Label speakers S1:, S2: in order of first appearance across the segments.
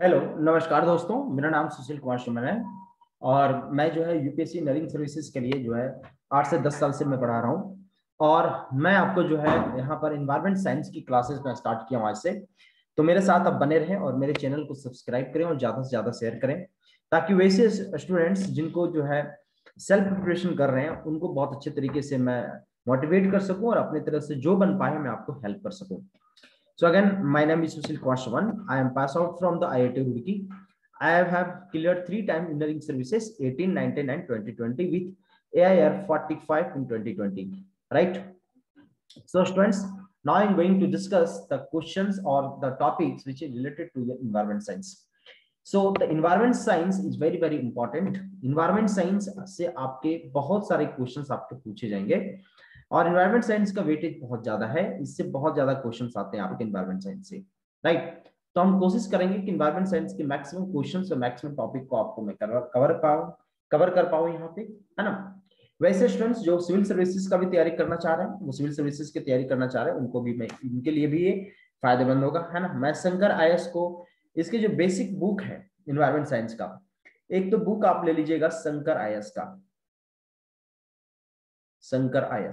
S1: Hello नमस्कार दोस्तों। मेरा नाम सुशील कुमार सुमन है और मैं जो है यूपीएससी नरिंग सर्विसेज़ के लिए जो है आठ से दस साल से मैं पढ़ा रहा हूँ और मैं आपको जो है यहाँ पर इन्वायरमेंट साइंस की क्लासेस में स्टार्ट किया हूँ आज से। तो मेरे साथ आप बने रहें और मेरे चैनल को सब्सक्राइब करें और ज़्यादा से ज़्यादा शेयर करें ताकि वैसे स्टूडेंट्स जिनको जो है सेल्फ प्रिपरेशन कर रहे हैं, उनको बहुत अच्छे तरीके से मैं मोटिवेट कर सकूँ और अपनी तरफ़ से जो बन पाए मैं आपको हेल्प कर सकूँ। So again, my name is Sushil Kwashavan. I am passed out from the IIT Roorkee. I have cleared three time engineering services 18, 19 and 2020 with AIR 45 in 2020. Right? So students, now I'm going to discuss the questions or the topics which is related to the environment science. So the environment science is very very important. Environment science से आपके बहुत सारे questions आपके पूछे जाएंगे और environment science का weightage बहुत ज़्यादा है, इससे बहुत ज़्यादा क्वेश्चन आते हैं आपके इन्वायरमेंट साइंस से राइट तो हम कोशिश करेंगे कि इन्वायरमेंट साइंस के मैक्सिमम क्वेश्चन और मैक्सिमम टॉपिक को आपको मैं कवर पाऊँ कवर कर पाऊँ यहाँ पे, है ना? वैसे स्टूडेंट्स जो सिविल सर्विसेज़ का भी तैयारी करना चाह रहे हैं, वो सिविल सर्विसेज़ की तैयारी करना चाह रहे हैं, उनको भी मैं, इनके लिए भी ये फ़ायदेमंद होगा, है ना? मैं शंकर आई को, इसके जो बेसिक बुक है इन्वायरमेंट साइंस का, एक तो बुक आप ले लीजिएगा शंकर आई का शंकर आई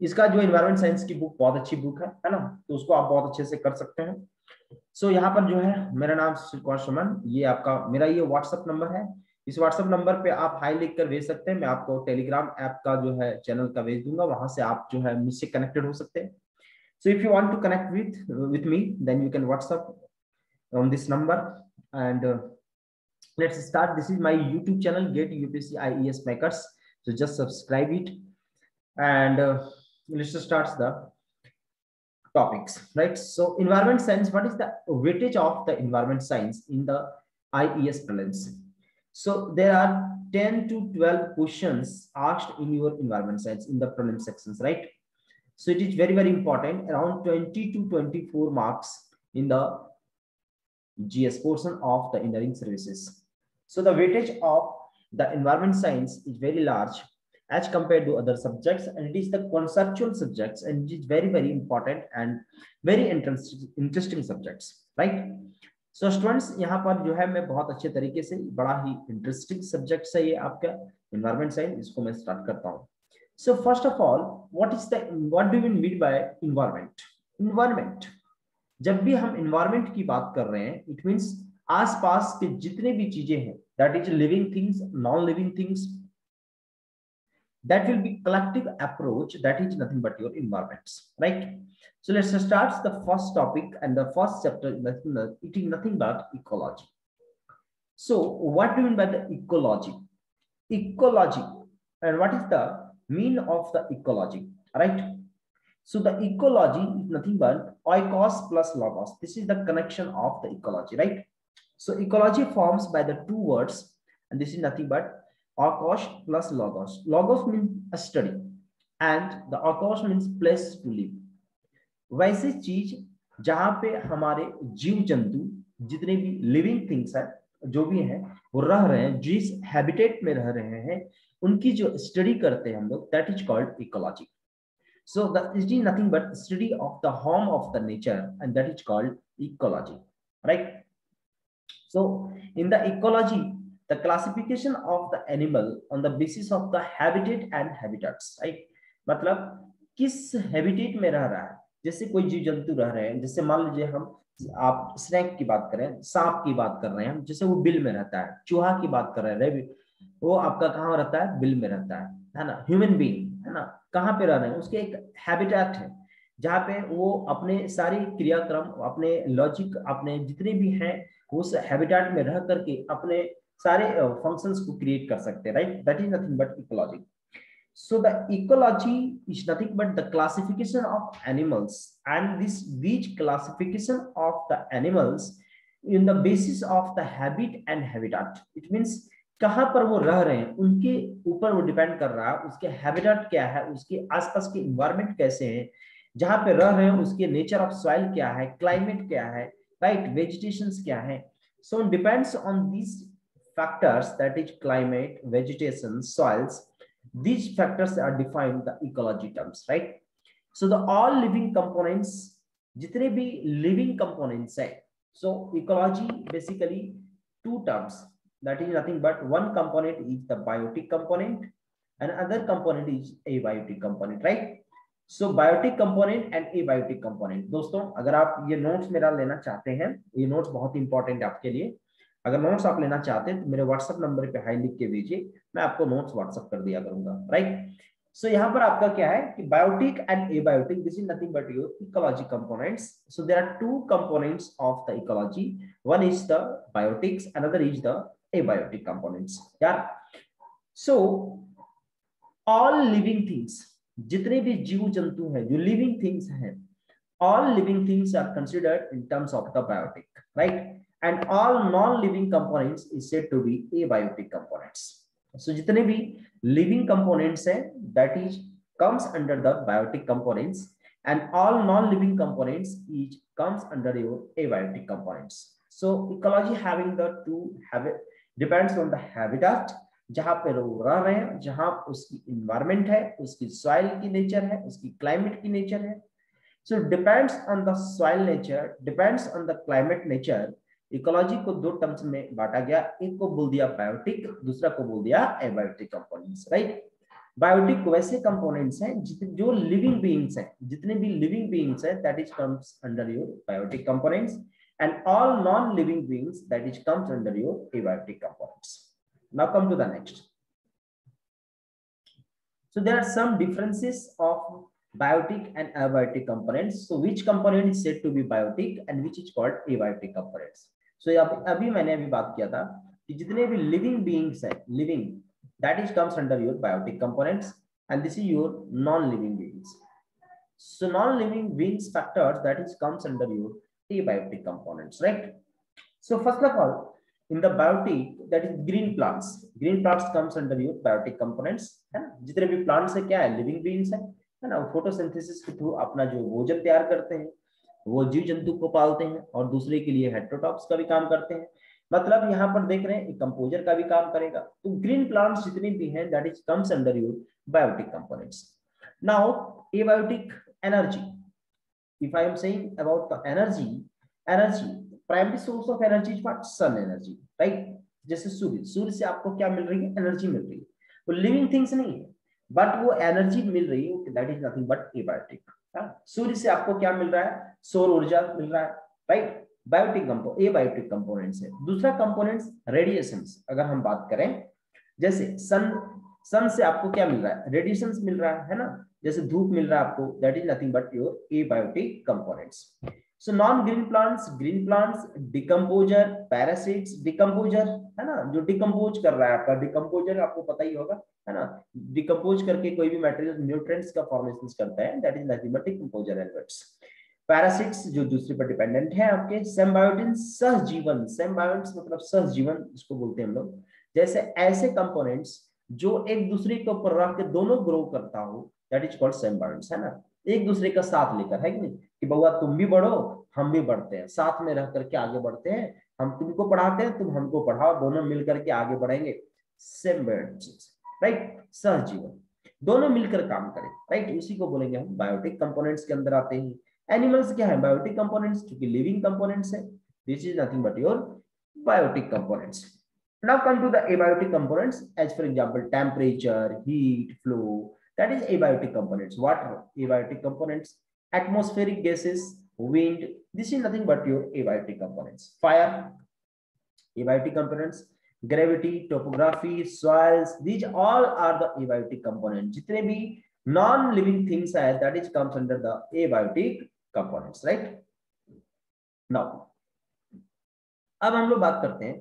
S1: इसका जो इन्वायरमेंट साइंस की बुक बहुत अच्छी बुक है है ना? तो उसको आप बहुत अच्छे से कर सकते हैं। सो so, यहाँ पर जो है मेरा नाम सुशील कुमार सुमन ये आपका मेरा ये व्हाट्सअप नंबर है। इस व्हाट्सअप नंबर पे आप हाई लिख कर भेज सकते हैं। मैं आपको टेलीग्राम ऐप का जो है चैनल का भेज दूँगा। वहाँ से आप जो है मुझसे कनेक्टेड हो सकते हैं। So if you want to connect with with me then you can WhatsApp on this number and let's start this is my YouTube channel get UPSC IES makers so just subscribe it and let's just start the topics, right? So environment science, what is the weightage of the environment science in the IES prelims? So there are 10 to 12 questions asked in your environment science in the prelim sections, right? So it is very, very important, around 20 to 24 marks in the GS portion of the engineering services. So the weightage of the environment science is very large as compared to other subjects, and it is the conceptual subjects, and it is very very important and very interesting interesting subjects, right? So students, यहाँ पर जो है, मैं बहुत अच्छे तरीके से बड़ा ही इंटरेस्टिंग सब्जेक्ट है ये आपका एनवायरमेंट साइंस इसको मैं स्टार्ट करता हूँ। So first of all what is the what do we mean by environment environment जब भी हम इन्वायरमेंट की बात कर रहे हैं इट मींस आसपास के जितने भी चीज़ें हैं that is living things non living things that will be collective approach that is nothing but your environments right? So let's start the first topic and the first chapter it is nothing but ecology. So what do you mean by the ecology? Ecology and what is the mean of the ecology right? So the ecology is nothing but oikos plus logos. This is the connection of the ecology right? So ecology forms by the two words and this is nothing but akash plus logos. Logos means a study, and the akash means place to live. वैसे चीज़ जहाँ पे हमारे जीव जंतु जितने भी living things है, जो भी है, वो रह रहे हैं, जिस हैबिटेट में रह रहे हैं, उनकी जो स्टडी करते हैं हम लोग that is called ecology so that is nothing but study of the home of the nature and that is called ecology right so in the ecology the classification of the animal on the basis of the habitat and habitats, right? मतलब किस habitat में रह रहा है? जैसे कोई जीव जंतु रह रहे हैं, जैसे मान लीजिए हम, आप स्नैक की बात करें, सांप की बात कर रहे हैं जैसे वो बिल में रहता है, चूहा की बात कर रहे हैं वो आपका कहाँ रहता है? बिल में रहता है है ना? ह्यूमन बीइंग है ना? कहाँ पे रह रहे हैं? उसके एक हैबिटेट है, जहाँ पे वो अपने सारी क्रियाक्रम, अपने लॉजिक अपने जितने भी हैं, उस हैबिटेट में रह करके अपने सारे फ़ंक्शंस को क्रिएट कर सकते हैं right that is nothing but ecology so, the ecology is nothing but the classification of animals and this, which classification of the animals in the basis of the habit and habitat. It means कहाँ पर वो रह रहे हैं, उनके ऊपर वो depend कर रहा है, उसके हैबिटेट क्या है, उसके आसपास के इन्वायरमेंट कैसे हैं, जहाँ पे रह रहे हैं, उसके नेचर ऑफ़ सॉइल क्या है क्लाइमेट क्या है राइट वेजिटेशन क्या है? So depends on this factors that is climate, vegetation, soils. These factors are defined the ecology terms, right? So the all living components, जितने भी living components है, so ecology basically two terms that is nothing but one component is the biotic component and other component is abiotic component right so biotic component and abiotic component दोस्तों अगर आप ये notes मेरा लेना चाहते हैं ये नोट्स बहुत इंपॉर्टेंट है आपके लिए अगर नोट्स आप लेना चाहते हैं तो मेरे व्हाट्सएप नंबर पे हाई लिख के भेजिए मैं आपको नोट्स व्हाट्सएप कर दिया करूँगा राइट सो यहाँ पर आपका क्या है कि biotic and abiotic this is nothing but your ecology components so there are two components of the ecology one is the biotics another is the abiotic components यार सो ऑल लिविंग थिंग्स जितने भी जीव जंतु हैं, जो living things हैं all living things are considered in terms of the biotic right? and all non living components is said to be abiotic components so jitne bhi living components hai that is comes under the biotic components and all non living components each comes under your abiotic components so ecology having the two habit depends on the habitat जहां पे लोग रह रहे हैं जहां उसकी environment है उसकी सॉइल की नेचर है उसकी क्लाइमेट की नेचर है so depends on the soil nature depends on the climate nature ecology को दो टर्म्स में बांटा गया, एक को बोल दिया बायोटिक दूसरा को बोल दिया एबायोटिक कंपोनेंट्स राइट बायोटिक वैसे कंपोनेंट्स हैं, जितने जो लिविंग बीइंग्स हैं, जितने भी लिविंग बीइंग्स हैं that is comes under your biotic components and all non living beings that is comes under your abiotic components Now come to the next. So there are some differences of biotic and abiotic components. So which component is said to be biotic and which is called abiotic components. So अभी मैंने अभी बात किया था कि जितने भी living beings है living that is comes under your biotic components and this is your non-living beings. So non-living beings factors that is comes under your abiotic components, right? So first of all, in the biotic that is green plants green plants comes under your biotic components है ना जितने भी plants है क्या है living beings है है ना फोटोसिंथेसिस के थ्रू अपना जो भोजन तैयार करते हैं वो जीव जंतु को पालते हैं और दूसरे के लिए हेट्रोटॉप्स का भी काम करते हैं। मतलब यहाँ पर देख रहे हैं कंपोजर का भी काम करेगा। तो ग्रीन प्लांट्स जितने भी हैं that is comes under your biotic components now abiotic energy if i am saying about the energy energy primary source of energy is what sun energy right जैसे सूर्य। सूर्य से आपको क्या मिल रही है? एनर्जी मिल रही है। वो लिविंग थिंग्स नहीं है। बट वो एनर्जी मिल रही है that is nothing but abiotic सूर्य से आपको क्या मिल रहा है? सौर ऊर्जा मिल रहा है right biotic compo abiotic components है। दूसरा कंपोनेंट्स रेडिएशन अगर हम बात करें, जैसे सन सन से आपको क्या मिल रहा है? रेडिएशन मिल रहा है ना? जैसे धूप मिल रहा है आपको that is nothing but your abiotic components so non green plants green plants decomposer parasites decomposer है ना? जो डिकम्पोज कर रहा है आपका डिकम्पोजर आपको पता ही होगा, है ना? डिकम्पोज करके कोई भी मटेरियल न्यूट्रिएंट्स का फॉर्मेशन करता है that is nothing but decomposer elements parasites जो दूसरे पर डिपेंडेंट है आपके सेम्बायोटिन सहजीवन सेम्बायोट्स मतलब सहजीवन, इसको बोलते हैं हम लोग। जैसे ऐसे कंपोनेंट्स जो एक दूसरे के ऊपर रख के दोनों ग्रो करता हो दैट इज़ कॉल्ड सेम्बायोट्स है ना? एक दूसरे का साथ लेकर, है कि नहीं? कि बउआ तुम भी बढ़ो, हम भी बढ़ते हैं। साथ में रह करके आगे बढ़ते हैं। हम तुमको पढ़ाते हैं, तुम हमको पढ़ाओ। दोनों मिल करके आगे बढ़ेंगे। राइट सहजीवन दोनों मिलकर काम करें राइट इसी को बोलेंगे हम बायोटिक कंपोनेंट्स के अंदर आते हैं। एनिमल्स क्या है? बायोटिक कंपोनेंट्स क्योंकि लिविंग कंपोनेंट्स है। This is nothing but your biotic components now come to the abiotic components. As for example, temperature, heat, flow, that is abiotic components. Water, abiotic components. Atmospheric gases, wind. This is nothing but your abiotic components. Fire, abiotic components, gravity, topography, soils. These all are the abiotic components. जितने भी non-living things है that is comes under the abiotic components, right? Now, अब हम लोग बात करते हैं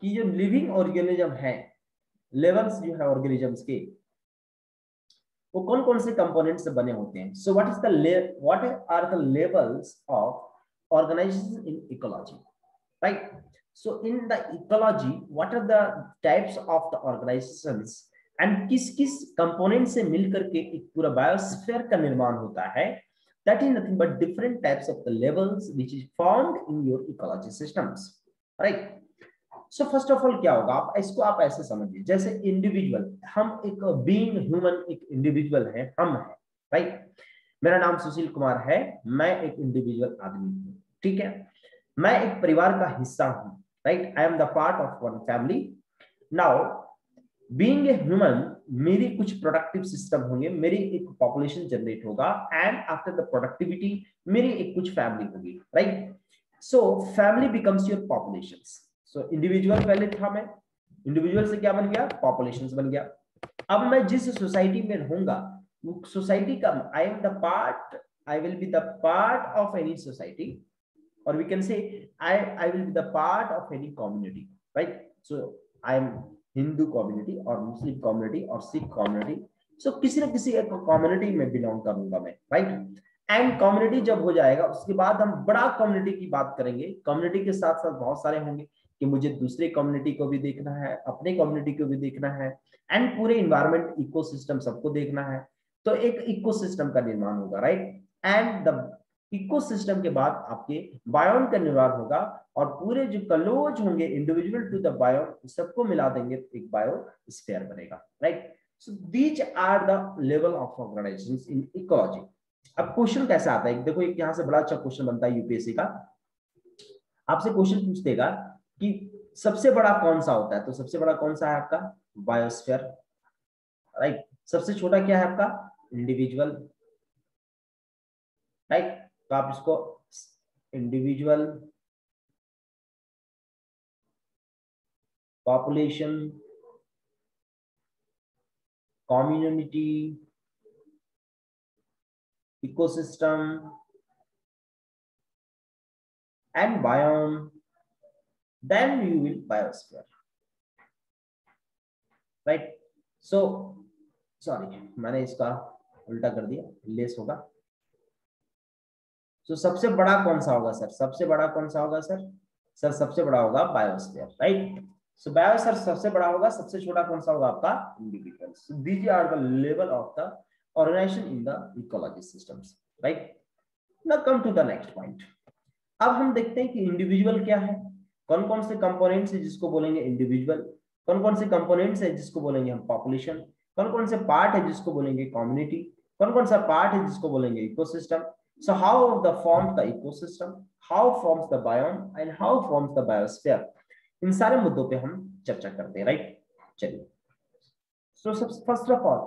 S1: कि जो लिविंग ऑर्गेनिज्म है लेवल्स जो है ऑर्गेनिजम्स के वो कौन कौन से कंपोनेंट से बने होते हैं? So what is the what are the levels of organization in ecology right so in the ecology what are the types of the organizations and किस किस कंपोनेंट से मिलकर के एक पूरा बायोस्फीयर का निर्माण होता है? That is nothing but different types of the levels which is formed in your ecology systems. Right? So first of all क्या होगा? आप इसको आप ऐसे समझिए, जैसे इंडिविजुअल हम एक बीइंग ह्यूमन एक इंडिविजुअल है, हम है राइट मेरा नाम सुशील कुमार है, मैं एक इंडिविजुअल आदमी हूँ, ठीक है? मैं एक परिवार का हिस्सा हूँ right I am the part of one family now being a human मेरी कुछ प्रोडक्टिव सिस्टम होंगे, मेरी एक पॉपुलेशन जनरेट होगा एंड आफ्टर द प्रोडक्टिविटी मेरी एक कुछ फैमिली होगी right so family becomes your population so individual पहले था मैं। इंडिविजुअल से क्या बन गया? पॉपुलेशन बन गया। अब मैं जिस सोसाइटी में रहूँगा, वो सोसाइटी का I am the part I will be the part of any society और we can say I I will be part of any community right so I am Hindu community और Muslim community और Sikh community so किसी न किसी एक community में belong करूँगा मैं राइट एंड कम्युनिटी जब हो जाएगा, उसके बाद हम बड़ा कम्युनिटी की बात करेंगे। कम्युनिटी के साथ साथ बहुत सारे होंगे। कि मुझे दूसरे कम्युनिटी को भी देखना है, अपने कम्युनिटी को भी देखना है एंड पूरे इन्वायरमेंट इकोसिस्टम सबको देखना है। तो एक इकोसिस्टम का निर्माण होगा राइट एंड द इकोसिस्टम के बाद आपके बायोन का निर्माण होगा और पूरे जो कलोज होंगे इंडिविजुअल टू द बायोन सबको मिला देंगे एक बायो स्पेयर बनेगा right so these are the level of organization in ecology अब क्वेश्चन कैसे आता है? देखो, एक यहाँ से बड़ा अच्छा क्वेश्चन बनता है यूपीएससी का। आपसे क्वेश्चन पूछ देगा कि सबसे बड़ा कौन सा होता है? तो सबसे बड़ा कौन सा है आपका? बायोस्फेयर राइट सबसे छोटा क्या है आपका? इंडिविजुअल राइट तो आप इसको individual population community ecosystem and biome. Then you will biosphere. Right? So sorry मैंने इसका उल्टा कर दिया लेस होगा। तो so, सबसे बड़ा कौन सा होगा सर सबसे बड़ा कौन सा होगा सर सर सबसे बड़ा होगा बायोस्फीयर राइट सो बायोस्फीयर सबसे बड़ा होगा सबसे छोटा कौन सा होगा आपका? Individual so are the level of the organization in the ecology systems right? Now come to the next point. अब हम देखते हैं कि इंडिविजुअल क्या है? कौन कौन से कंपोनेंट्स है जिसको बोलेंगे इंडिविजुअल कौन कौन से कंपोनेंट्स है जिसको बोलेंगे हम पॉपुलेशन कौन कौन से पार्ट है जिसको बोलेंगे कम्युनिटी कौन कौन सा पार्ट है जिसको बोलेंगे ecosystem so how the forms the ecosystem how forms the biome and how forms the biosphere इन सारे मुद्दों पे हम चर्चा करते हैं राइट चलिए। So first of all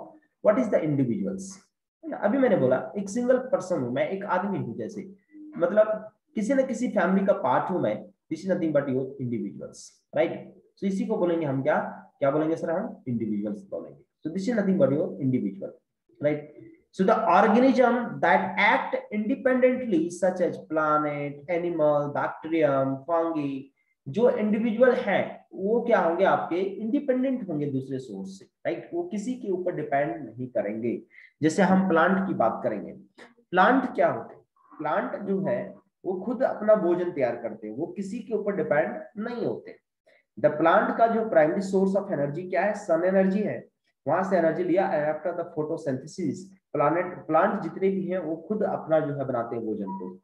S1: what is the individuals अभी मैंने बोला, एक सिंगल पर्सन हूँ, मैं एक आदमी हूँ जैसे। मतलब किसी न किसी फैमिली का पार्ट हूँ मैं। This is nothing but your individuals right so इसी को बोलेंगे हम क्या? क्या बोलेंगे सर हम? इंडिविजुअल्स बोलेंगे। So this is nothing but your individual right so, the organism that act independently, such as planet, animal, bacterium, fungi, जो इंडिविजुअल है, वो क्या होंगे आपके? इंडिपेंडेंट होंगे दूसरे सोर्स से राइट वो किसी के ऊपर डिपेंड नहीं करेंगे। जैसे हम प्लांट की बात करेंगे। प्लांट क्या होते हैं? प्लांट जो है वो खुद अपना भोजन तैयार करते हैं, वो किसी के ऊपर डिपेंड नहीं होते। द प्लांट का जो प्राइमरी सोर्स ऑफ़ एनर्जी क्या है? सन एनर्जी है। वहाँ से एनर्जी लिया after the photosynthesis plant plant जितने भी हैं, वो खुद अपना जो है बनाते हैं भोजन को।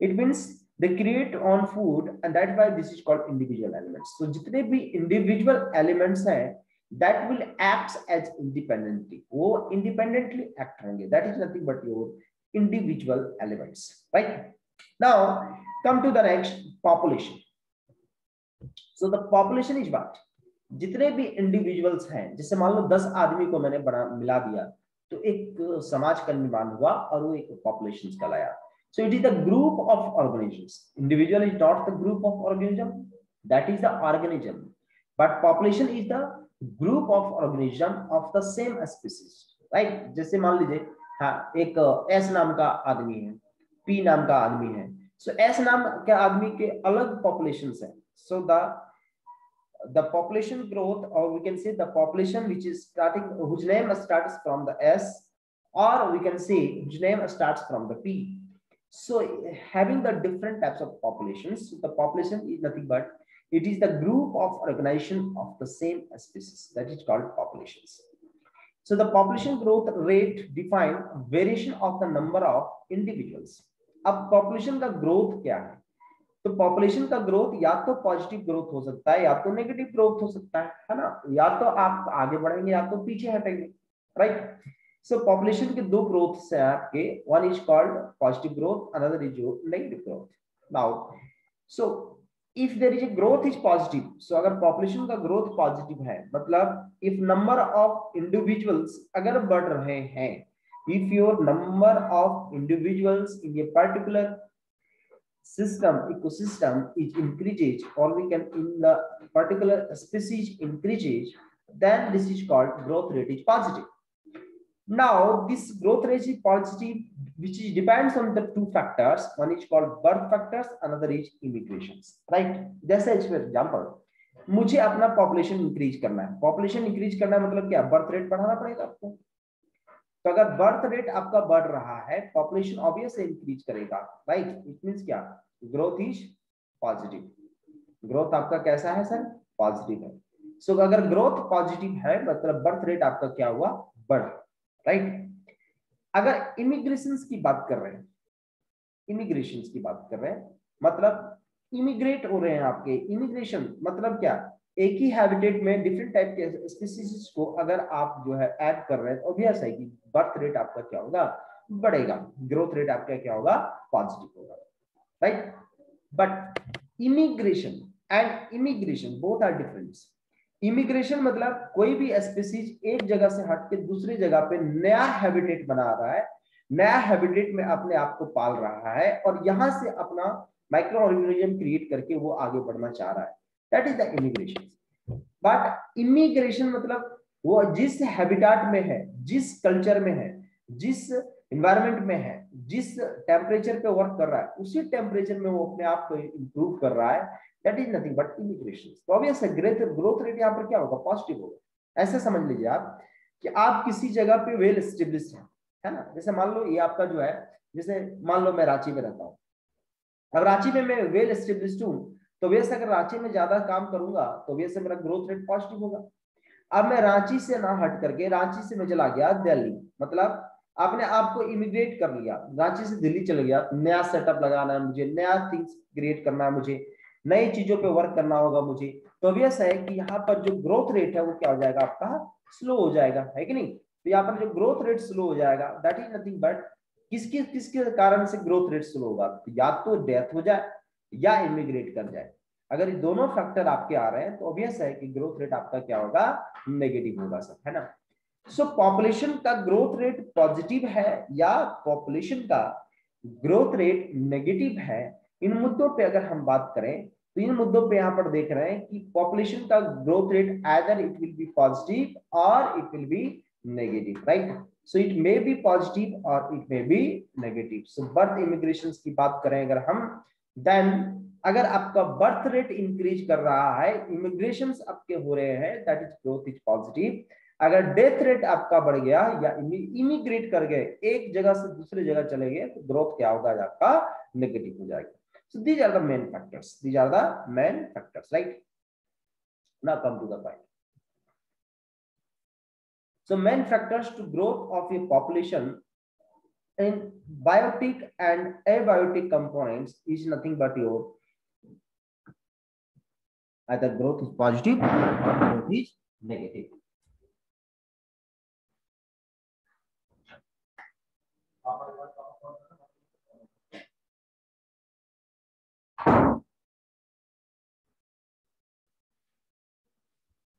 S1: It means the create on food and that why this is called individual elements तो जितने भी इंडिविजुअल एलिमेंट्स हैं that will act as independently वो इंडिपेंडेंटली एक्ट होंगे। That is nothing but your individual elements now, come to the next population. So, the population is what? जितने भी individuals हैं, जैसे मान लो दस आदमी को मैंने बना, मिला दिया तो एक समाज का निर्माण हुआ और वो एक पॉपुलेशन कहलाया so it is the group of organism individual is not the group of organism that is the organism but population is the group of organism of the same species right जैसे मान लीजिए हाँ एक S नाम का आदमी है। P नाम का आदमी है सो so S नाम के आदमी के अलग populations है so the the population growth or we can say the population which is starting whose name starts from the S or we can say whose name starts from the P So having the different types of populations, the population is nothing but it is the group of organization of the same species that is called populations. So the population growth rate define variation of the number of individuals. अब population का growth क्या है? तो population का growth या तो positive growth हो सकता है, या तो negative growth हो सकता है है ना? या तो आप आगे बढ़ेंगे, या तो पीछे हटेंगे राइट सो पॉपुलेशन के दो ग्रोथ है आपके one is called positive growth another is negative growth now so if there is a growth is positive so अगर पॉपुलेशन का ग्रोथ पॉजिटिव है मतलब इफ़ नंबर ऑफ़ इंडिविजुअल्स अगर बढ़ रहे हैं if your number of individuals in a particular system ecosystem is increases or we can in the particular species increases then this is called growth rate is positive now this growth rate is positive which is depends on the two factors one is called birth factors another is immigrations right जैसे for example मुझे अपना population increase करना है population increase करना है मतलब क्या birth rate बढ़ाना पड़ेगा आपको तो अगर बर्थ रेट आपका बढ़ रहा है पॉपुलेशन ऑब्वियस इंक्रीज करेगा राइट इट मीन क्या? ग्रोथ इज़ पॉजिटिव ग्रोथ आपका कैसा है सर पॉजिटिव है. सो so, अगर ग्रोथ पॉजिटिव है मतलब बर्थ रेट आपका क्या हुआ? बढ़ राइट अगर इमिग्रेशन की बात कर रहे हैं इमिग्रेशन की बात कर रहे हैं मतलब इमिग्रेट हो रहे हैं आपके इमिग्रेशन मतलब क्या? एक ही हैबिटेट में डिफरेंट टाइप के स्पीसीज को अगर आप जो है ऐड कर रहे हैं तो ऑब्वियस है कि बर्थ रेट आपका क्या होगा? बढ़ेगा। ग्रोथ रेट आपका क्या होगा? पॉजिटिव होगा। Right but immigration and immigration both are different immigration मतलब कोई भी स्पीसीज एक जगह से हट के दूसरी जगह पे नया हैबिटेट बना रहा है, नया हैबिटेट में अपने आप को पाल रहा है और यहाँ से अपना माइक्रो ऑर्गेनिज्म क्रिएट करके वो आगे बढ़ना चाह रहा है। That is the immigration but immigration मतलब वो जिस हैबिटाट में है, जिस कल्चर में है, जिस इन्वायरमेंट में है, जिस टेम्परेचर पे वर्क कर रहा है, उसी टेम्परेचर में वो अपने आप को इंप्रूव कर रहा है। That is nothing but immigration तो ऑब्वियस ग्रोथ ग्रोथ रेट यहाँ पर क्या होगा? पॉजिटिव होगा। ऐसे समझ लीजिए आप कि आप किसी जगह पे वेल स्टेब्लिश है है ना? जैसे मान लो ये आपका जो है, जैसे मान लो मैं रांची में रहता हूँ। अब रांची में मैं वेल स्टेब्लिश हूँ तो वैसे अगर रांची में ज़्यादा काम करूँगा तो वैसे मेरा ग्रोथ रेट पॉजिटिव होगा। अब मैं रांची से ना हट करके, रांची से मैं चला गया दिल्ली। मतलब आपने आपको इमिग्रेट कर लिया, रांची से दिल्ली चले गया, नया सेटअप लगाना है मुझे, नया थिंग्स क्रिएट करना है मुझे, नई चीज़ों पे वर्क करना होगा मुझे। तो ऑब्वियस है कि यहाँ पर जो ग्रोथ रेट है वो क्या हो जाएगा आपका? स्लो हो जाएगा, है कि नहीं? तो यहाँ पर जो ग्रोथ रेट स्लो हो जाएगा दैट इज़ नथिंग बट किसके किसके कारण से ग्रोथ रेट स्लो होगा? तो या तो डेथ हो जाए या इमिग्रेट कर जाए। अगर ये दोनों फैक्टर आपके आ रहे हैं तो ऑब्वियस है कि ग्रोथ रेट आपका क्या होगा? नेगेटिव होगा सर है ना? सो so, पॉपुलेशन का ग्रोथ रेट पॉजिटिव है या पॉपुलेशन का ग्रोथ रेट नेगेटिव है इन मुद्दों पे अगर हम बात करें तो इन मुद्दों पे यहाँ पर देख रहे हैं कि पॉपुलेशन का growth rate either it will be positive और it will be negative right so it may be positive और it may be negative so birth immigration की बात करें अगर हम देन अगर आपका बर्थ रेट इंक्रीज कर रहा है इमिग्रेशन आपके हो रहे हैं that is growth is positive अगर डेथ रेट आपका बढ़ गया या इमिग्रेट कर गए, एक जगह से दूसरे जगह चले गए तो ग्रोथ क्या होगा? आपका नेगेटिव हो जाएगा। So, these are the main factors. These are the main factors, right? Now, come to the point. So, main factors to growth of a population in biotic and abiotic components is nothing but your either growth is positive or growth is negative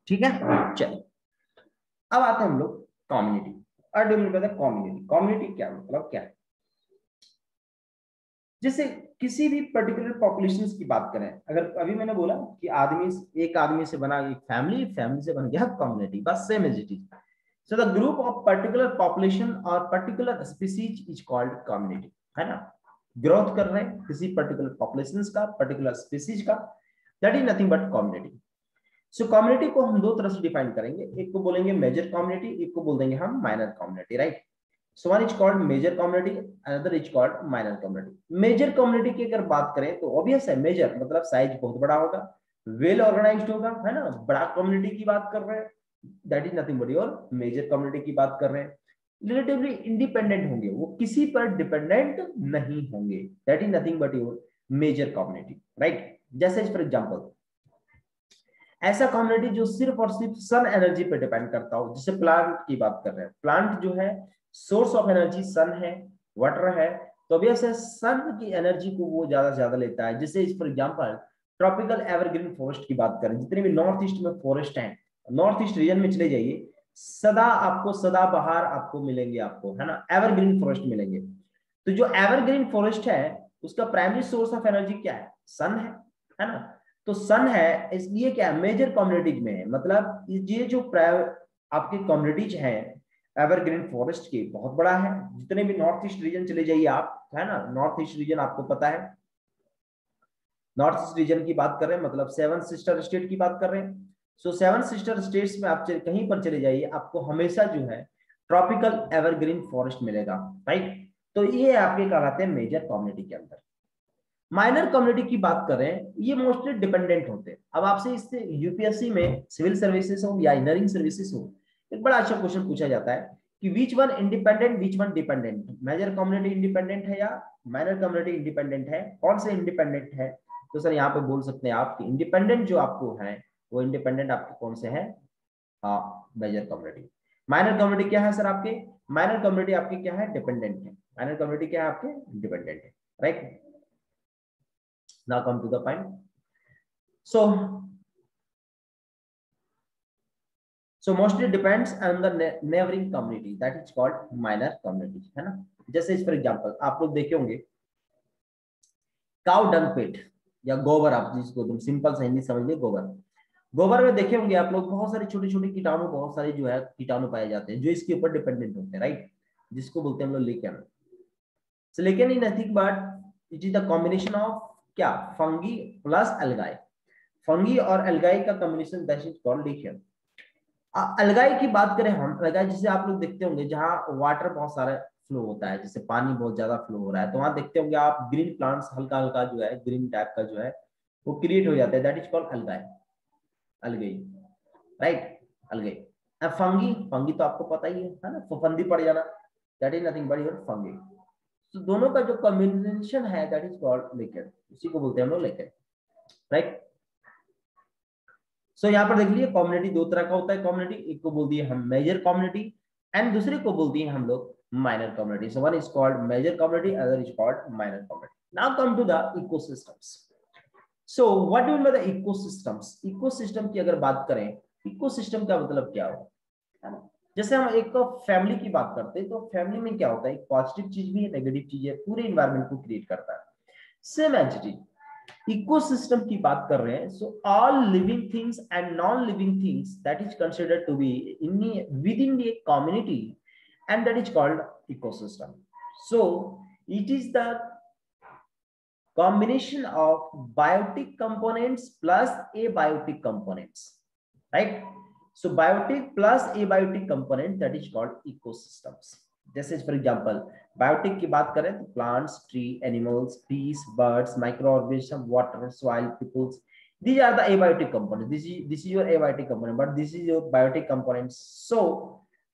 S1: ठीक है चलिए अब आते हैं हम लोग community community community क्या मतलब क्या है? जैसे किसी भी पर्टिकुलर पॉपुलेशन की बात करें, अगर अभी मैंने बोला कि आदमी एक आदमी से बना एक फैमिली फैमिली से बन गया कम्युनिटी बस same as it is so the group of particular population और particular species is called community है ना? ग्रोथ कर रहे हैं किसी पर्टिकुलर पॉपुलेशन का पर्टिकुलर स्पीसीज का that is nothing but community so community को हम दो तरह से डिफाइन करेंगे। एक को बोलेंगे मेजर कम्युनिटी एक को बोल देंगे हम minor community right so one is called major community another is called minor community major community की अगर बात करें तो ऑब्वियस है मेजर मतलब साइज़ बहुत बड़ा होगा वेल ऑर्गेनाइज्ड होगा, है ना? बड़ा कम्युनिटी की बात कर रहे हैं that is nothing but your major community की बात कर रहे हैं। रिलेटिवली इंडिपेंडेंट होंगे, वो किसी पर डिपेंडेंट नहीं होंगे that is nothing but your major community right जैसे फॉर एग्ज़ाम्पल ऐसा कम्युनिटी जो सिर्फ़ और सिर्फ़ सन एनर्जी पर डिपेंड करता हो? जैसे प्लांट की बात कर रहे हैं। प्लांट जो है सोर्स ऑफ़ एनर्जी सन है वाटर है। तो अभी ऐसे सन की एनर्जी को वो ज़्यादा से ज़्यादा लेता है। जिससे for example tropical evergreen forest की बात करें। जितने भी नॉर्थ ईस्ट में फॉरेस्ट हैं नॉर्थ ईस्ट रीजन में चले जाइए, सदा आपको, सदा बहार आपको मिलेंगे आपको, है ना? एवरग्रीन फॉरेस्ट मिलेंगे। तो जो एवरग्रीन फॉरेस्ट है, उसका प्राइमरी सोर्स ऑफ़ एनर्जी क्या है? सन है है ना? तो सन है, इसलिए क्या मेजर कम्युनिटीज में है। मतलब ये जो आपके कम्युनिटीज हैं एवरग्रीन फॉरेस्ट के बहुत बड़ा है। जितने भी नॉर्थ ईस्ट रीजन चले जाइए आप, है ना? नॉर्थ ईस्ट रीजन आपको पता है। नॉर्थ ईस्ट रीजन की बात कर रहे हैं मतलब सेवन सिस्टर स्टेट की बात कर रहे हैं। सो सेवन सिस्टर स्टेट्स में आप कहीं पर चले जाइए, आपको हमेशा जो है ट्रॉपिकल एवरग्रीन फॉरेस्ट मिलेगा राइट तो ये आपके कहलाते हैं मेजर कम्युनिटी के अंदर। माइनर कम्युनिटी की बात करें, ये मोस्टली डिपेंडेंट होते हैं। अब आपसे इससे यूपीएससी में सिविल सर्विसेज़ हो या इंजीनियरिंग सर्विसेज़ हो, एक बड़ा अच्छा क्वेश्चन पूछा जाता है कि which one independent which one dependent major community independent है या माइनर कम्युनिटी इंडिपेंडेंट है? कौन से इंडिपेंडेंट है? तो सर यहाँ पे बोल सकते हैं आप इंडिपेंडेंट जो आपको है, वो इंडिपेंडेंट आपके कौन से है? मेजर कम्युनिटी माइनर कम्युनिटी क्या है सर आपके? माइनर कम्युनिटी आपकी क्या है? डिपेंडेंट है। माइनर कम्युनिटी क्या है आपके? डिपेंडेंट है। Right now come to the point so so mostly depends on the neighboring community. That is called minor community, है ना? जैसे इस फॉर एग्जांपल आप लोग देखे होंगे काउ डंग पेट या गोबर, आप जिसको तुम सिंपल से हिंदी समझ लिए गोबर। गोबर में देखे होंगे आप लोग, बहुत सारे छोटे छोटे कीटाणु, बहुत सारे जो है कीटाणु पाए जाते हैं, जो इसके ऊपर डिपेंडेंट होते हैं राइट जिसको बोलते हैं हम लोग lichen. Lichen in nothing but it is the combination of क्या? फंगी प्लस अलगाई फंगी और अलगाई का combination that is called lichen algae की बात करें हम अलगाई जिसे आप लोग देखते होंगे, जहाँ वाटर बहुत सारा फ्लो होता है जैसे पानी बहुत ज़्यादा फ्लो हो रहा है तो वहाँ देखते होंगे आप ग्रीन प्लांट्स हल्का हल्का जो है ग्रीन टाइप का जो है, वो क्रिएट हो जाता है। That is called algae algae right algae fungi fungi तो आपको पता है है ना? फफंदी पड़ जाना। That is nothing but your fungi तो दोनों का जो कॉम्बिनेशन है दैट इज़ कॉल्ड लिक्विड उसी को बोलते हैं हम लोग लिक्विड राइट सो यहाँ पर देख लीजिए कम्युनिटी दो तरह का होता है कम्युनिटी एक को बोल दिए हम मेजर कम्युनिटी एंड दूसरे को बोल दिए हम लोग minor community so one is called major community other is called minor community now come to the ecosystems so what do mean by the ecosystems ecosystem की अगर बात करें इकोसिस्टम का मतलब क्या हो है ना जैसे हम एक फैमिली की बात करते हैं तो फैमिली में क्या होता है? एक पॉजिटिव चीज़ भी है नेगेटिव चीज़ है, पूरे इन्वायरमेंट को क्रिएट करता है। सेम एंटिटी इकोसिस्टम की बात कर रहे हैं so all living things and non living things that is considered to be in within the community and that is called ecosystem so it is the combination of biotic components plus abiotic components, right? So biotic plus abiotic component that is called ecosystems जैसे for example biotic की बात करें तो plants tree animals piece birds microorganism water soil peoples these are the abiotic components this is this is your abiotic component but this is your biotic components so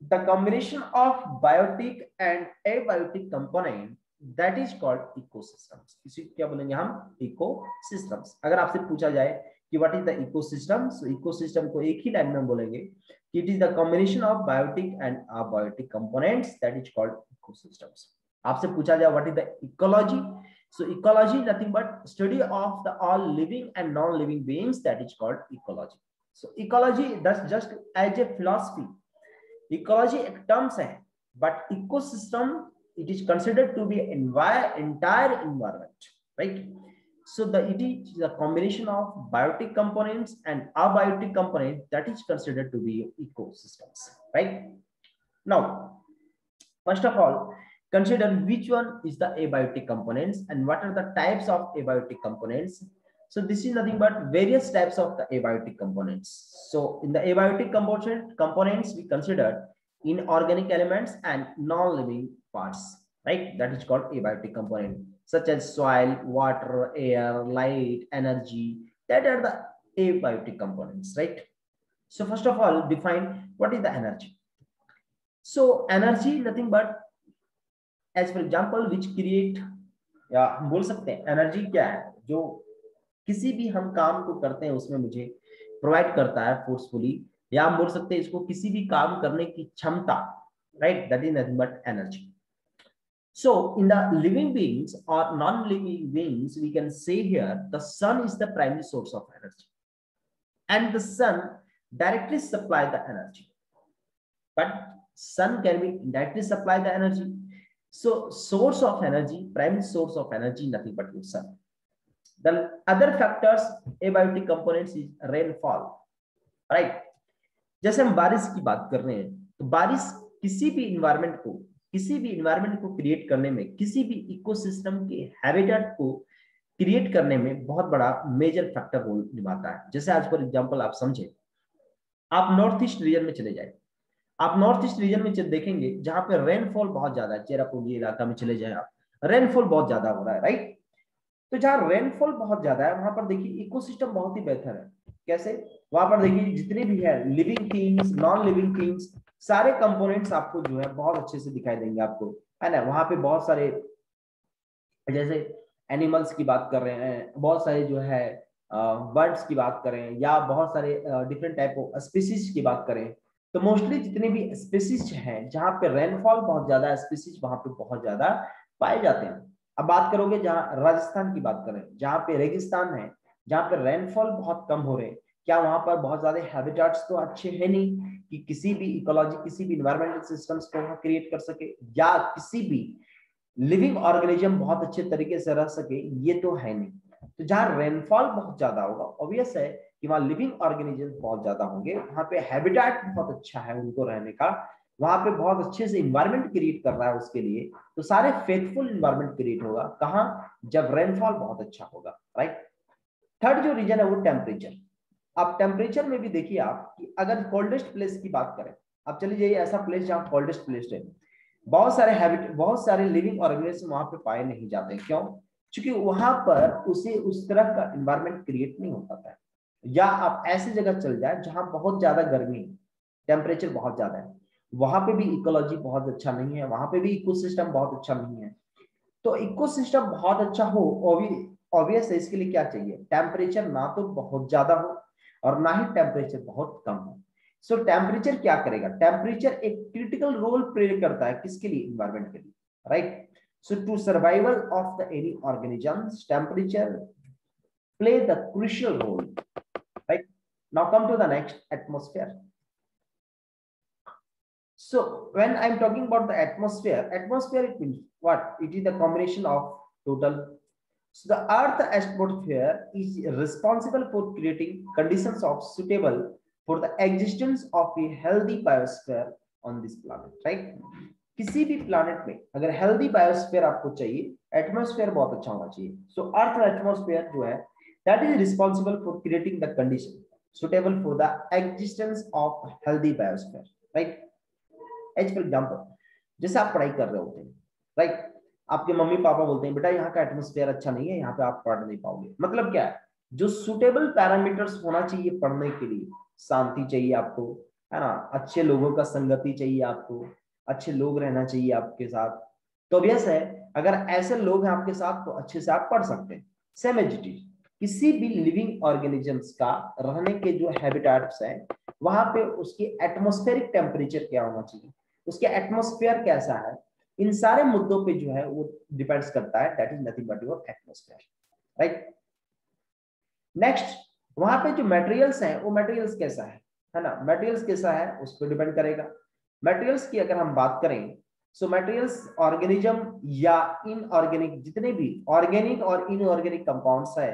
S1: the combination of biotic and abiotic component that is called ecosystems इसी क्या बोलेंगे हम ecosystems अगर आपसे पूछा जाए कि what is the ecosystem so ecosystem को एक ही टाइम में बोलेंगे it is the combination of biotic and abiotic components that is called ecosystems आपसे पूछा जाए what is the ecology so ecology nothing but study of the all living and non living beings that is called ecology so ecology that's just as a philosophy ecology एक terms है but ecosystem it is considered to be entire environment right So the it is the combination of biotic components and abiotic components that is considered to be ecosystems, right? Now, first of all, consider which one is the abiotic components and what are the types of abiotic components. So this is nothing but various types of the abiotic components. So in the abiotic component components, we consider inorganic elements and non-living parts, right? That is called abiotic component such as soil, water, air, light, energy, that are the abiotic components, right? So first of all, define what is the energy. So energy, nothing but as for example, which create या हम बोल सकते हैं energy क्या है जो किसी भी हम काम को करते हैं उसमें मुझे प्रोवाइड करता है फोर्सफुली या हम बोल सकते हैं इसको किसी भी काम करने की क्षमता right that is nothing but energy So in the living beings or non-living beings, we can say here the sun is the primary source of energy. And the sun directly supply the energy. But sun can be indirectly supply the energy. So source of energy, primary source of energy, nothing but the sun. The other factors, abiotic components is rainfall. Right? जैसे हम बारिश की बात कर रहे हैं तो बारिश किसी भी इन्वायरमेंट को किसी भी इन्वायरमेंट को क्रिएट करने में, किसी भी इकोसिस्टम के हैबिटेट को क्रिएट करने में बहुत बड़ा मेजर फैक्टर रोल निभाता है। जैसे आज फॉर एग्ज़ाम्पल आप समझे, आप नॉर्थ ईस्ट रीजन में चले जाए। आप नॉर्थ ईस्ट रीजन में देखेंगे, जहाँ पे रेनफॉल बहुत ज़्यादा है, चेरापूंजी इलाका में चले जाए आप रेनफॉल बहुत ज़्यादा हो रहा है राइट तो जहाँ रेनफॉल बहुत ज़्यादा है, वहाँ पर देखिए इकोसिस्टम बहुत ही बेहतर है। कैसे? वहाँ पर देखिए जितने भी है living things non living things सारे कंपोनेंट्स आपको जो है बहुत अच्छे से दिखाई देंगे आपको। है ना? वहाँ पे बहुत सारे, जैसे एनिमल्स की बात कर रहे हैं, बहुत सारे जो है बर्ड्स की बात करें या बहुत सारे डिफरेंट टाइप ऑफ़ स्पीसीज की बात करें तो मोस्टली जितने भी स्पीसीज हैं, जहाँ पे रेनफॉल बहुत ज़्यादा स्पीसीज वहाँ पे बहुत ज़्यादा पाए जाते हैं। अब बात करोगे जहाँ राजस्थान की बात करें, जहाँ पे रेगिस्तान है, जहाँ पे रेनफॉल बहुत कम हो रहे हैं, क्या वहाँ पर बहुत ज़्यादा हैबिटेट्स तो अच्छे हैं नहीं? कि किसी भी इकोलॉजी किसी भी इन्वायरमेंटल सिस्टम्स को वहाँ क्रिएट कर सके, या किसी भी लिविंग ऑर्गेनिज्म बहुत अच्छे तरीके से रह सके, ये तो है नहीं। तो जहाँ रेनफॉल बहुत ज़्यादा होगा ऑब्वियस है कि वहाँ लिविंग ऑर्गेनिज्म बहुत ज़्यादा होंगे, वहाँ पे हैबिटेट बहुत अच्छा है उनको रहने का, वहाँ पे बहुत अच्छे से इन्वायरमेंट क्रिएट कर रहा है उसके लिए तो सारे फेथफुल इन्वायरमेंट क्रिएट होगा। कहा? जब रेनफॉल बहुत अच्छा होगा राइट थर्ड जो रीजन है वो टेम्परेचर अब टेम्परेचर में भी देखिए आप कि अगर कोल्डेस्ट प्लेस की बात करें, अब चलिए जाइए ऐसा प्लेस जहाँ कोल्डेस्ट प्लेस है। बहुत सारे हैबिट बहुत सारे लिविंग ऑर्गेनिज्म वहाँ पे पाए नहीं जाते। क्यों? क्योंकि वहाँ पर उसे उस तरह का इन्वायरमेंट क्रिएट नहीं हो पाता है। या आप ऐसी जगह चल जाए जहाँ बहुत ज़्यादा गर्मी टेम्परेचर बहुत ज़्यादा है। वहाँ पे भी इकोलॉजी बहुत अच्छा नहीं है, वहाँ पे भी इकोसिस्टम बहुत अच्छा नहीं है। तो इकोसिस्टम बहुत अच्छा हो ऑब्वियस है, इसके लिए क्या चाहिए? टेम्परेचर ना तो बहुत ज़्यादा हो और ना ही टेम्परेचर बहुत कम हो। सो so, टेम्परेचर क्या करेगा? टेम्परेचर एक क्रिटिकल रोल प्ले करता है किसके लिए? इन्वायरमेंट के लिए right so to survival of the any organisms temperature play the crucial role right now come to the next atmosphere so when i'm talking about the atmosphere atmosphere it means what? It is the combination of total So the Earth atmosphere is responsible for creating conditions of suitable for the existence of a healthy biosphere on this planet, right? किसी भी planet में अगर healthy biosphere आपको चाहिए atmosphere बहुत अच्छा होना चाहिए। सो अर्थ एटमोस्फेयर जो है that is responsible for creating the condition suitable for the existence of healthy biosphere right as for example जैसे आप पढ़ाई कर रहे होते हैं राइट आपके मम्मी पापा बोलते हैं, बेटा, यहाँ का एटमोस्फेयर अच्छा नहीं है, यहाँ पे आप पढ़ नहीं पाओगे। मतलब क्या है? जो सुटेबल पैरामीटर्स होना चाहिए पढ़ने के लिए, शांति चाहिए आपको, है ना? अच्छे लोगों का संगति चाहिए आपको, अच्छे लोग रहना चाहिए आपके साथ। तो अभ्यस है, अगर ऐसे लोग हैं आपके साथ तो अच्छे से आप पढ़ सकते हैं। सेम एजिटी किसी भी लिविंग ऑर्गेनिजम्स का रहने के जो हैबिटेट्स है, वहाँ पे उसके एटमोस्फेरिक टेम्परेचर क्या होना चाहिए? उसके एटमोस्फेयर कैसा है? इन सारे मुद्दों पे जो है वो डिपेंड्स करता है that is nothing but your atmosphere right next वहाँ पे जो मटेरियल्स हैं, वो मटेरियल्स कैसा है? है ना? मटेरियल्स कैसा है? उस पर डिपेंड करेगा। मटेरियल्स की अगर हम बात करें सो मटेरियल्स ऑर्गेनिज्म या इनऑर्गेनिक जितने भी ऑर्गेनिक और इनऑर्गेनिक कंपाउंड्स है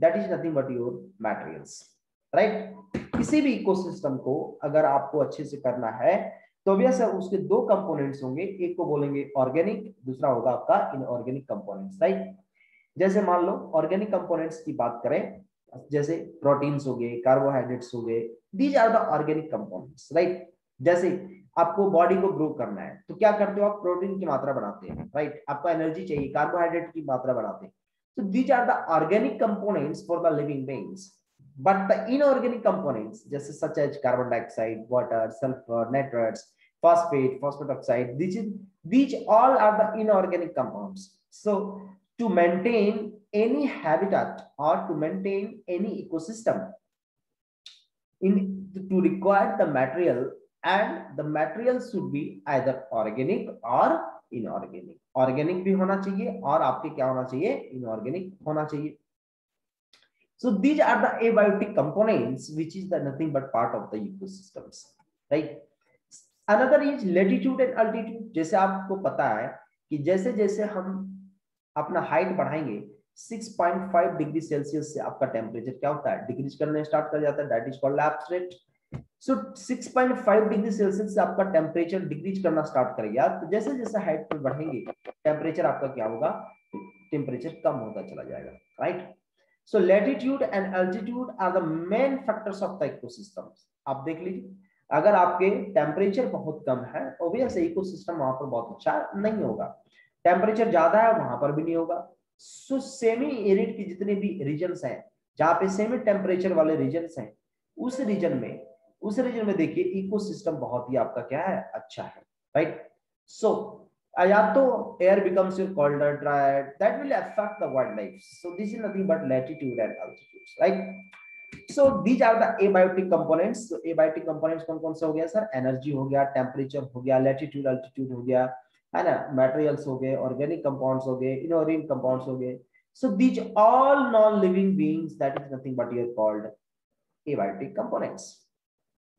S1: that is nothing but your materials right किसी भी इकोसिस्टम को अगर आपको अच्छे से करना है तो ऑब्वियस उसके दो कंपोनेंट्स होंगे, एक को बोलेंगे ऑर्गेनिक दूसरा होगा आपका इनऑर्गेनिक कंपोनेंट्स राइट जैसे मान लो ऑर्गेनिक कंपोनेंट्स की बात करें, जैसे प्रोटीन्स हो गए कार्बोहाइड्रेट्स हो गए these are the organic components right जैसे आपको बॉडी को ग्रो करना है तो क्या करते हो आप? प्रोटीन की मात्रा बढ़ाते हैं राइट आपको एनर्जी चाहिए कार्बोहाइड्रेट की मात्रा बढ़ाते हैं। तो these are the organic components for the living beings but the inorganic components, जैसे such as carbon dioxide water sulphur nitrates phosphate, phosphate oxide. These, these all are the inorganic compounds. So to maintain any habitat or to maintain any ecosystem, in to require the material and the material should be either organic or inorganic organic भी होना चाहिए और आपके क्या होना चाहिए inorganic होना चाहिए so these are the abiotic components which is the nothing but part of the ecosystems right another is latitude and altitude. जैसे आपको पता है कि जैसे जैसे हम अपना हाइट बढ़ाएँगे 6.5 डिग्री सेल्सियस से आपका टेम्परेचर क्या होता है? डिक्रीज करने स्टार्ट कर जाता है। That is called lapse rate so 6.5 degree Celsius से आपका टेम्परेचर डिक्रीज करना स्टार्ट करेगा। तो जैसे जैसे हाइट पर बढ़ेंगे टेम्परेचर आपका क्या होगा? टेम्परेचर कम होता चला जाएगा। Right so latitude and altitude are the main factors of the ecosystem आप देख लीजिए। अगर आपके टेम्परेचर बहुत कम है ऑब्वियस इकोसिस्टम वहाँ पर बहुत अच्छा नहीं होगा। टेम्परेचर ज़्यादा है, वहाँ पर भी नहीं होगा। सो सेमी एरिड की जितने भी रीजन हैं, जहाँ पे सेमी टेम्परेचर वाले रीजन हैं, उस रीजन में, उस रीजन में देखिए इकोसिस्टम बहुत ही आपका क्या है अच्छा है राइट सो या तो air becomes your colder dry, that will affect the wildlife. So this is nothing but latitude and altitude right? So these are the abiotic components तो एबायोटिक कंपोनेंट्स कौन कौन से हो गया सर एनर्जी हो गया टेम्परेचर हो गया लेटिट्यूड अल्टीट्यूड हो गया, है ना? मेटेरियल्स हो गए ऑर्गेनिक कंपाउंड्स हो गए इनोरिन कंपाउंड्स हो गए। So these all non living beings that is nothing but your called abiotic components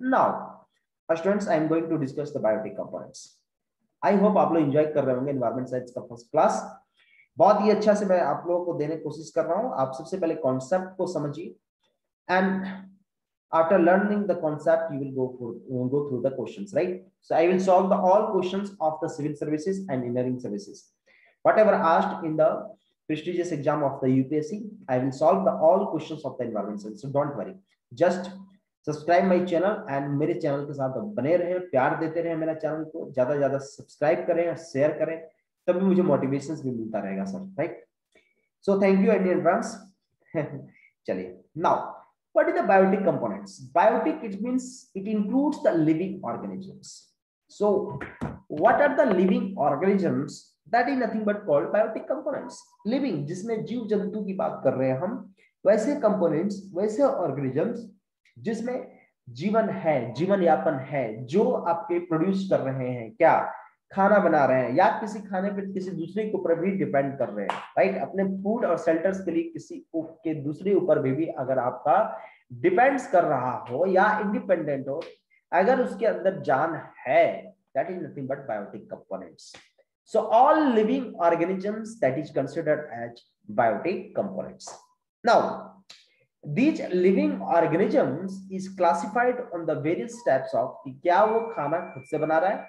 S1: now students I am going to discuss the biotic components I hope आप लोग enjoy कर रहे होंगे environment science का first class बहुत ही अच्छा से मैं आप लोगों को देने की कोशिश कर रहा हूँ। आप सबसे पहले कॉन्सेप्ट को समझिए। And after learning the concept you will go for uh, go through the questions right so i will solve the all questions of the civil services and engineering services whatever asked in the prestigious exam of the upsc i will solve the all questions of the environment so don't worry just subscribe my channel and मेरे channel के साथ बने रहे प्यार देते रहे मेरा channel को ज़्यादा ज़्यादा सब्सक्राइब करें और शेयर करें तभी मुझे मोटिवेशन भी मिलता रहेगा sir right so thank you and advance चलिए now what is the biotic components biotic it means it includes the living organisms so what are the living organisms that is nothing but called biotic components living जिसमें जीव जंतु की बात कर रहे हैं हम वैसे कंपोनेंट्स वैसे ऑर्गेनिजम्स जिसमें जीवन है जीवन यापन है जो आपके प्रोड्यूस कर रहे हैं क्या खाना बना रहे हैं। या किसी खाने पे किसी दूसरे के ऊपर भी डिपेंड कर रहे हैं राइट अपने फ़ूड और शेल्टर्स के लिए किसी के दूसरे ऊपर भी, भी अगर आपका डिपेंड्स कर रहा हो या इंडिपेंडेंट हो अगर उसके अंदर जान है that is nothing but biotic components so all living organisms that is considered as biotic components. Now these living organisms is classified on the various steps of कि क्या वो खाना खुद से बना रहा है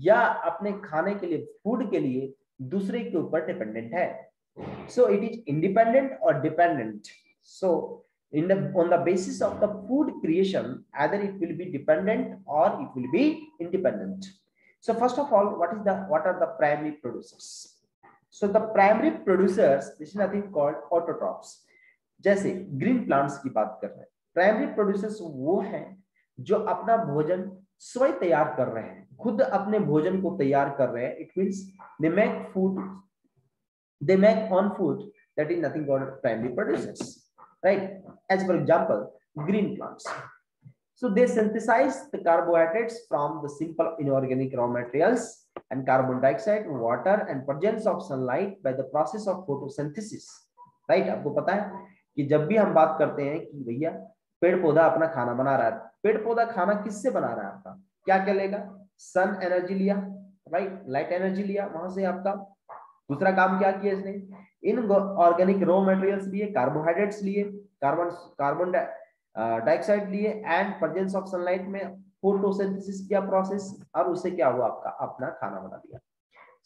S1: या अपने खाने के लिए फ़ूड के लिए दूसरे के ऊपर डिपेंडेंट है। सो इट इज़ इंडिपेंडेंट और dependent so in the on the basis of the food creation either it will be dependent और it will be independent so first of all what is that are the primary producers so the primary producers this is nothing called autotroph जैसे green plants की बात कर रहे हैं। Primary producers वो हैं जो अपना भोजन स्वयं तैयार कर रहे हैं। खुद अपने भोजन को तैयार कर रहे हैं it means they make food they make on food that is nothing called primary producers right as for example green plants so they synthesize the carbohydrates from the simple inorganic raw materials and carbon dioxide water and presence of sunlight by the process of photosynthesis right आपको पता है कि जब भी हम बात करते हैं कि भैया पेड़ पौधा अपना खाना बना रहा है पेड़ पौधा खाना किससे बना रहा है आपका क्या क्या लेगा सन एनर्जी लिया राइट लाइट एनर्जी लिया वहाँ से आपका दूसरा काम क्या किया इसने? इन ऑर्गेनिक रॉ मटेरियल्स लिए कार्बोहाइड्रेट्स लिए कार्बन कार्बन डाइऑक्साइड लिए एंड प्रेजेंस ऑफ़ सनलाइट में फोटोसिंथेसिस किया प्रोसेस और उससे क्या हुआ आपका? अपना खाना बना दिया।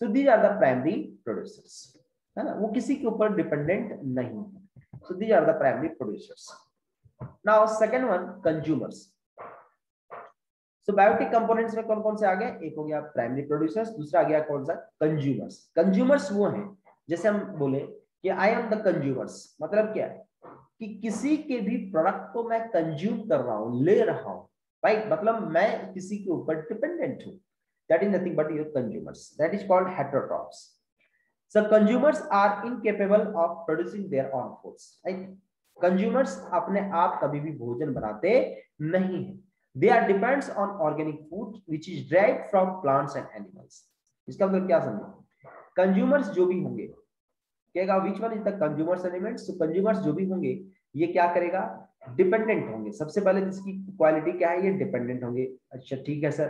S1: So these are the primary producers है ना? वो किसी के ऊपर डिपेंडेंट नहीं है। So these are the primary producers. Now second one, So, biotic components में कौन कौन से आ गए? एक हो गया प्राइमरी प्रोड्यूसर्स दूसरा आ गया कौन सा? कंज्यूमर्स कंज्यूमर्स वो हैं। जैसे हम बोले कि आई एम द कंज्यूमर्स मतलब क्या है? कि किसी के भी प्रोडक्ट को मैं कंज्यूम कर रहा हूँ, ले रहा हूँ। राइट मतलब मैं किसी के ऊपर डिपेंडेंट हूँ। That is nothing but your consumers that is called heterotrophs So, consumers are incapable of producing their own foods. Right? Consumers अपने आप कभी भी भोजन बनाते नहीं हैं. They are depends on organic food, which is derived from plants and animals. इसका मतलब क्या समझे? कंज्यूमर्स जो भी होंगे, कहेगा which one is the consumers elements तो कंज्यूमर्स जो भी होंगे, ये क्या करेगा? डिपेंडेंट होंगे। सबसे पहले इसकी क्वालिटी क्या है? ये डिपेंडेंट होंगे। अच्छा ठीक है सर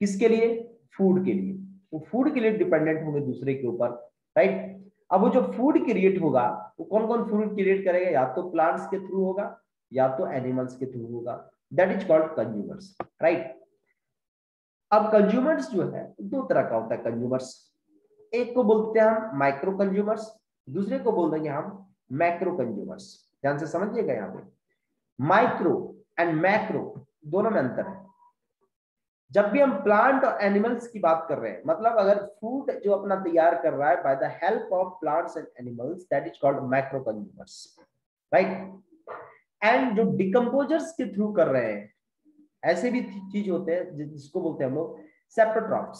S1: किसके लिए? फ़ूड के लिए। वो तो फ़ूड के लिए डिपेंडेंट होंगे दूसरे के ऊपर राइट अब वो जो फ़ूड क्रिएट होगा, वो कौन कौन फ़ूड क्रिएट करेगा? या तो प्लांट्स के थ्रू होगा, या तो एनिमल्स के थ्रू होगा। That is called consumers right अब कंज्यूमर्स जो है, दो तरह का होता है कंज्यूमर्स एक को बोलते हैं हम माइक्रो कंज्यूमर्स दूसरे को बोल देंगे हम मैक्रो कंज्यूमर्स ध्यान से समझिएगा यहाँ पे। माइक्रो एंड मैक्रो दोनों में अंतर है। जब भी हम प्लांट और एनिमल्स की बात कर रहे हैं मतलब अगर फ़ूड जो अपना तैयार कर रहा है by the help of plants and animals that is called micro consumers right and जो डिकम्पोजर्स के थ्रू कर रहे हैं, ऐसे भी चीज़ होते हैं जिसको बोलते हैं हम लोग saprotrophs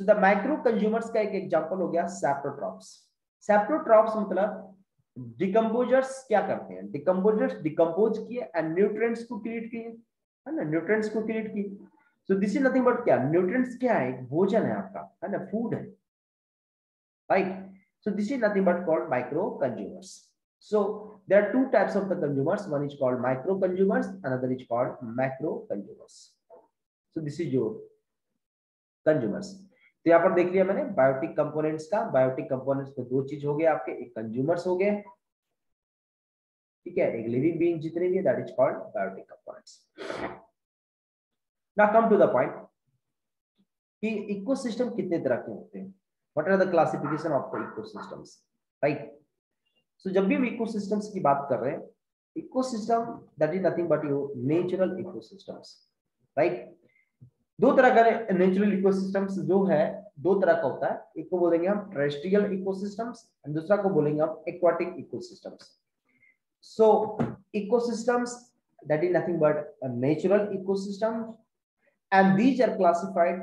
S1: so the micro consumers का एक एग्जांपल हो गया सेप्रोट्रॉप्स सेप्रोट्रॉप्स मतलब डिकम्पोजर्स क्या करते हैं? डिकम्पोजर्स डिकम्पोज किए एंड न्यूट्रिएंट्स को क्रिएट किए, है ना? न्यूट्रिएंट्स को क्रिएट किए. So this is nothing but क्या? न्यूट्रिएंट्स क्या है? भोजन है आपका, है ना? फ़ूड है. Right so this is nothing but called micro consumers so there are two types of the consumers. One is called micro consumers, another is called macro consumers. So, this is your consumers. तो यहाँ पर देख लिया मैंने biotic components का biotic components में दो चीज़ हो गए आपके, एक कंज्यूमर्स हो गए। ठीक है, एक लिविंग बीइंग जितने भी that is called biotic components Now, come to the point कि इकोसिस्टम कितने तरह के होते हैं? What are the classification of the ecosystems right so जब भी हम इकोसिस्टम्स की बात कर रहे हैं ecosystem that is nothing but your natural ecosystems right दो तरह का नेचुरल इकोसिस्टम्स जो है, दो तरह का होता है। एक को बोलेंगे हम टेरेस्ट्रियल इकोसिस्टम्स एंड दूसरा को बोलेंगे हम aquatic ecosystems so ecosystems that is nothing but a natural ecosystem and these are classified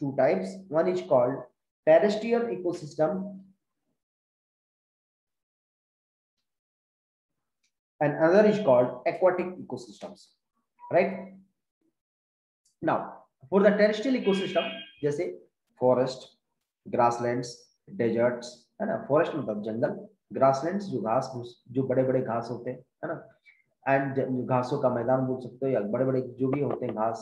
S1: two types. One is called terrestrial and another is called aquatic ecosystems right now for the terrestrial ecosystem जैसे forest grasslands deserts है ना forest मतलब जंगल grasslands जो घास जो बड़े बड़े घास होते हैं है ना एंड घासों का मैदान बोल सकते हो या बड़े बड़े जो भी होते हैं घास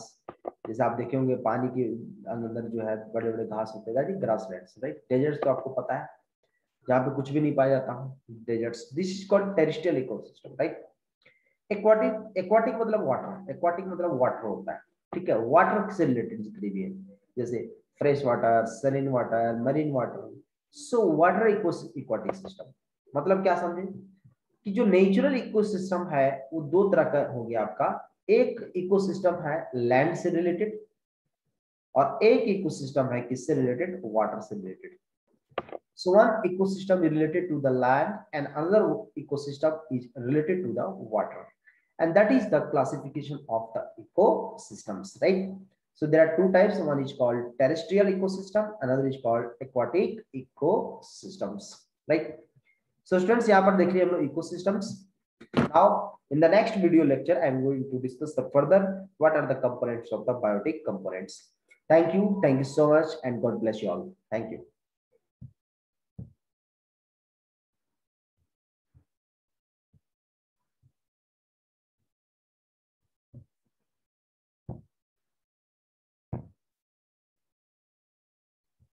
S1: जैसे आप देखे होंगे पानी के अंदर जो है बड़े बड़े घास होते हैं ग्रास लैंड राइट डेजर्ट्स तो आपको पता है जहाँ पे कुछ भी नहीं पाया जाता deserts this is called terrestrial ecosystem right aquatic aquatic मतलब वाटर एक्वाटिक मतलब वाटर होता है, ठीक है? वाटर से रिलेटेड जितनी भी है, जैसे fresh water saline water marine water so water aquatic system मतलब क्या समझे? कि जो नेचुरल इकोसिस्टम है, वो दो तरह का हो गया आपका. एक इकोसिस्टम है लैंड से रिलेटेड और एक इकोसिस्टम है किससे रिलेटेड वाटर से related so one ecosystem is related to the land and another ecosystem is related to the water and that is the classification of the ecosystems right so there are two types one is called terrestrial ecosystem another is called aquatic ecosystems right So students, यहाँ पर देख रहे हम लोग ecosystems. Now in the next video lecture, I am going to discuss the further what are the components of the biotic components. Thank you. Thank you so much and God bless you all. Thank you.